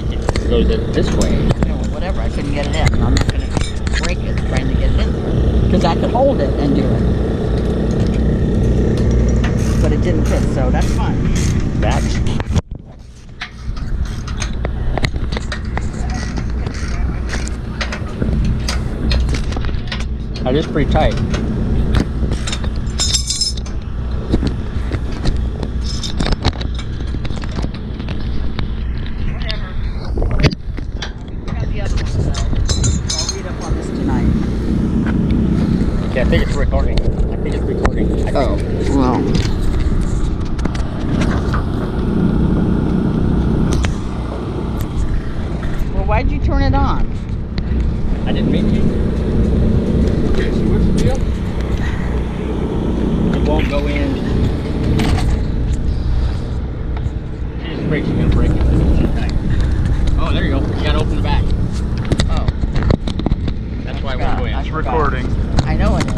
goes in this way. You know, whatever. I couldn't get it in. I'm not gonna break it trying to get it in because I could hold it and do it. But it didn't fit, so that's fine. That's That is pretty tight. Yeah, I think it's recording. I think it's recording. I think Oh, well. Well, why'd you turn it on? I didn't mean to. Okay, so what's the deal? It won't go in. It breaks, you're gonna break it. Oh, there you go. You gotta open the back. Oh, That's why it won't forgot. go in. I It's forgot. Recording. I know it is.